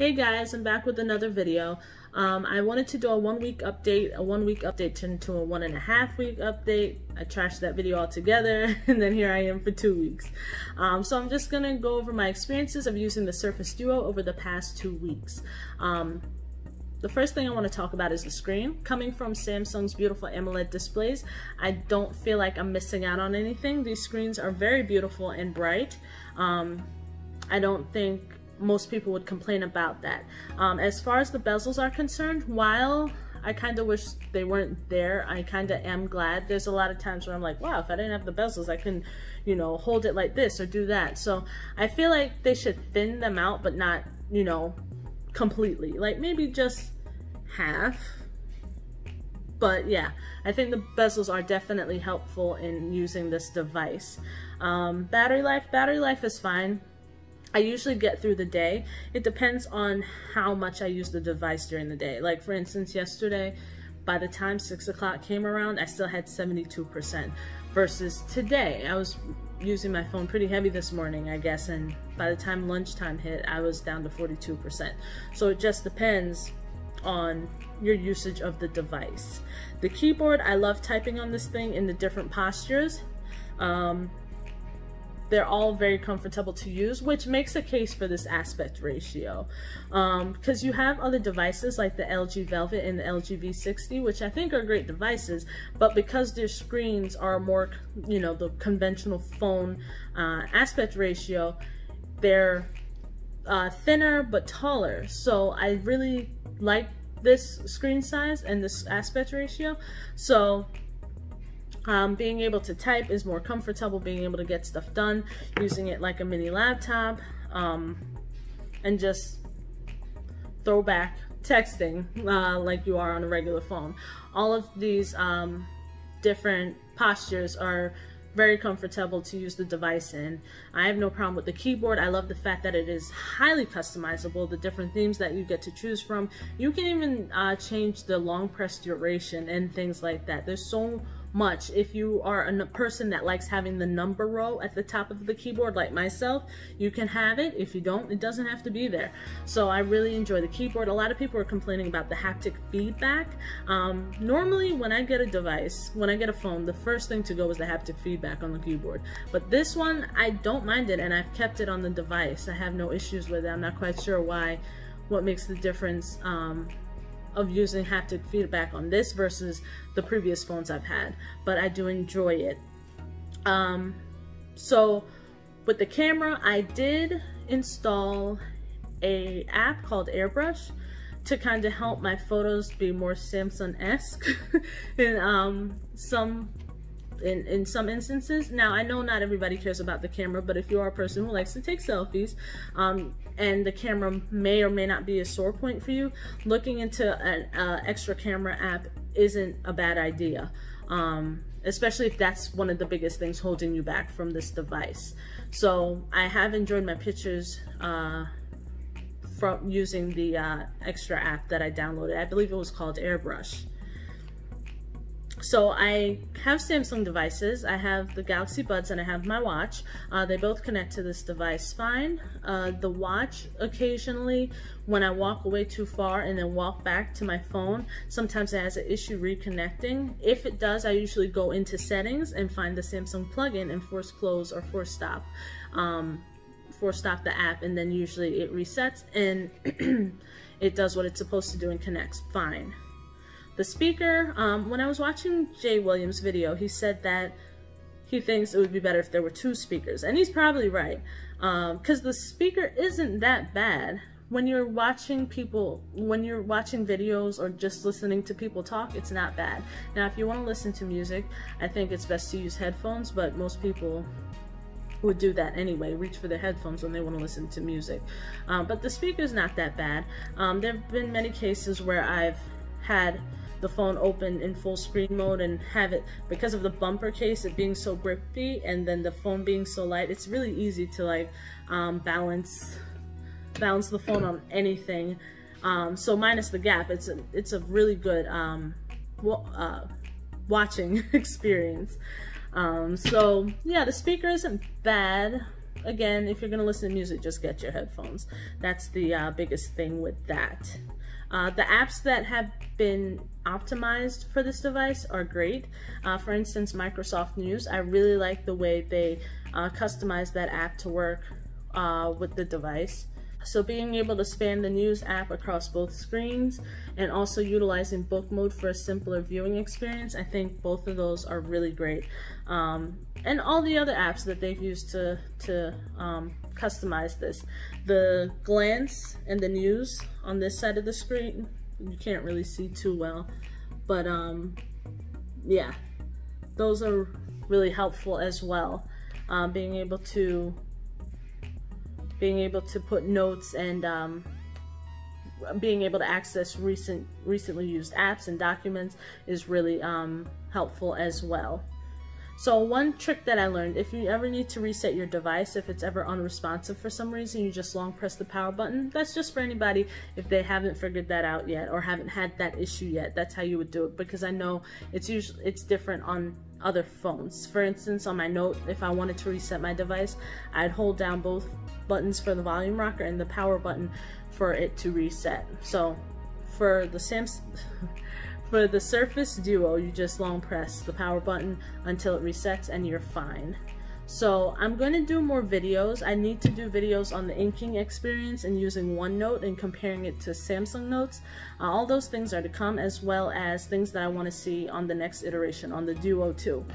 Hey guys, I'm back with another video. Um, I wanted to do a one week update. A one week update turned into a one and a half week update. I trashed that video altogether and then here I am for two weeks. Um, so I'm just going to go over my experiences of using the Surface Duo over the past two weeks. Um, the first thing I want to talk about is the screen. Coming from Samsung's beautiful AMOLED displays, I don't feel like I'm missing out on anything. These screens are very beautiful and bright. Um, I don't think most people would complain about that. Um, as far as the bezels are concerned, while I kind of wish they weren't there, I kind of am glad. There's a lot of times where I'm like, wow, if I didn't have the bezels, I can, you know, hold it like this or do that. So I feel like they should thin them out, but not, you know, completely. Like maybe just half. But yeah, I think the bezels are definitely helpful in using this device. Um, battery life, battery life is fine. I usually get through the day. It depends on how much I use the device during the day. Like for instance, yesterday, by the time six o'clock came around, I still had 72% versus today. I was using my phone pretty heavy this morning, I guess, and by the time lunchtime hit, I was down to 42%. So it just depends on your usage of the device. The keyboard, I love typing on this thing in the different postures. Um, they're all very comfortable to use, which makes a case for this aspect ratio. Because um, you have other devices like the LG Velvet and the LG V60, which I think are great devices, but because their screens are more, you know, the conventional phone uh, aspect ratio, they're uh, thinner but taller. So I really like this screen size and this aspect ratio. So um, being able to type is more comfortable, being able to get stuff done, using it like a mini laptop, um, and just throwback texting uh, like you are on a regular phone. All of these um, different postures are very comfortable to use the device in. I have no problem with the keyboard. I love the fact that it is highly customizable, the different themes that you get to choose from. You can even uh, change the long press duration and things like that. There's so much. If you are a person that likes having the number row at the top of the keyboard like myself, you can have it. If you don't, it doesn't have to be there. So I really enjoy the keyboard. A lot of people are complaining about the haptic feedback. Um, normally when I get a device, when I get a phone, the first thing to go is the haptic feedback on the keyboard. But this one, I don't mind it and I've kept it on the device. I have no issues with it. I'm not quite sure why, what makes the difference um, of using haptic feedback on this versus the previous phones I've had, but I do enjoy it. Um, so with the camera, I did install a app called Airbrush to kind of help my photos be more Samsung-esque in um, some in, in some instances. Now, I know not everybody cares about the camera, but if you are a person who likes to take selfies, um, and the camera may or may not be a sore point for you, looking into an uh, extra camera app isn't a bad idea. Um, especially if that's one of the biggest things holding you back from this device. So I have enjoyed my pictures uh, from using the uh, extra app that I downloaded. I believe it was called Airbrush. So I have Samsung devices. I have the Galaxy Buds and I have my watch. Uh, they both connect to this device fine. Uh, the watch occasionally, when I walk away too far and then walk back to my phone, sometimes it has an issue reconnecting. If it does, I usually go into settings and find the Samsung plugin and force close or force stop. Um, force stop the app and then usually it resets and it does what it's supposed to do and connects fine. The speaker, um, when I was watching Jay Williams' video, he said that he thinks it would be better if there were two speakers. And he's probably right. Because um, the speaker isn't that bad. When you're watching people, when you're watching videos or just listening to people talk, it's not bad. Now, if you want to listen to music, I think it's best to use headphones, but most people would do that anyway, reach for their headphones when they want to listen to music. Um, but the speaker's not that bad. Um, there have been many cases where I've had the phone open in full screen mode and have it because of the bumper case it being so grippy and then the phone being so light it's really easy to like um, balance balance the phone on anything um, so minus the gap it's a, it's a really good um, uh, watching experience um, so yeah the speaker isn't bad again, if you're gonna listen to music, just get your headphones. That's the uh, biggest thing with that. Uh, the apps that have been optimized for this device are great. Uh, for instance, Microsoft News, I really like the way they uh, customize that app to work uh, with the device. So being able to span the news app across both screens and also utilizing book mode for a simpler viewing experience, I think both of those are really great. Um, and all the other apps that they've used to, to um, customize this. The glance and the news on this side of the screen, you can't really see too well, but um, yeah, those are really helpful as well. Um, being able to being able to put notes and um, being able to access recent recently used apps and documents is really um, helpful as well. So one trick that I learned, if you ever need to reset your device, if it's ever unresponsive for some reason, you just long press the power button. That's just for anybody if they haven't figured that out yet or haven't had that issue yet. That's how you would do it because I know it's usually it's different on other phones. For instance, on my Note, if I wanted to reset my device, I'd hold down both buttons for the volume rocker and the power button for it to reset. So for the Samsung For the Surface Duo, you just long press the power button until it resets and you're fine. So I'm going to do more videos. I need to do videos on the inking experience and using OneNote and comparing it to Samsung Notes. Uh, all those things are to come as well as things that I want to see on the next iteration on the Duo 2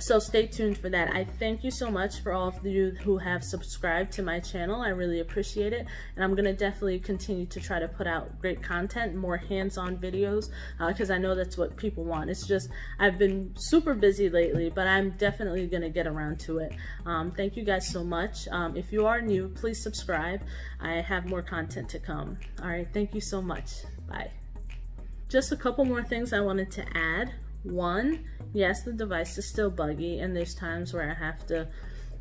so stay tuned for that. I thank you so much for all of you who have subscribed to my channel. I really appreciate it. And I'm going to definitely continue to try to put out great content, more hands-on videos, because uh, I know that's what people want. It's just, I've been super busy lately, but I'm definitely going to get around to it. Um, thank you guys so much. Um, if you are new, please subscribe. I have more content to come. All right, thank you so much. Bye. Just a couple more things I wanted to add. One, yes, the device is still buggy, and there's times where I have to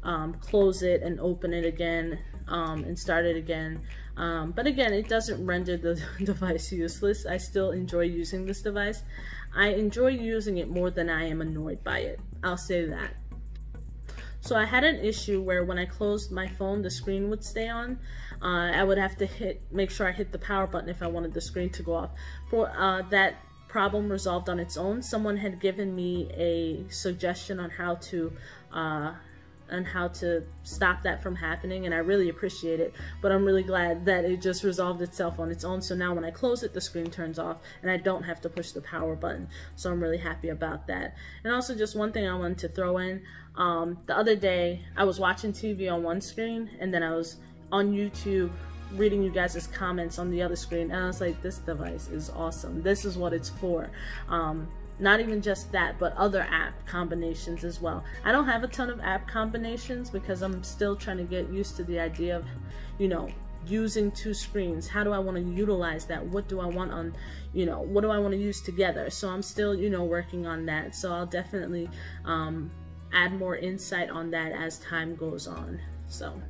um, close it and open it again um, and start it again. Um, but again, it doesn't render the device useless. I still enjoy using this device. I enjoy using it more than I am annoyed by it. I'll say that. So I had an issue where when I closed my phone, the screen would stay on. Uh, I would have to hit, make sure I hit the power button if I wanted the screen to go off. For uh, that problem resolved on its own. Someone had given me a suggestion on how to uh, on how to stop that from happening and I really appreciate it but I'm really glad that it just resolved itself on its own. So now when I close it the screen turns off and I don't have to push the power button. So I'm really happy about that. And also just one thing I wanted to throw in um, the other day I was watching TV on one screen and then I was on YouTube reading you guys' comments on the other screen and I was like this device is awesome. This is what it's for. Um, not even just that but other app combinations as well. I don't have a ton of app combinations because I'm still trying to get used to the idea of you know using two screens. How do I want to utilize that? What do I want on you know what do I want to use together? So I'm still you know working on that. So I'll definitely um, add more insight on that as time goes on. So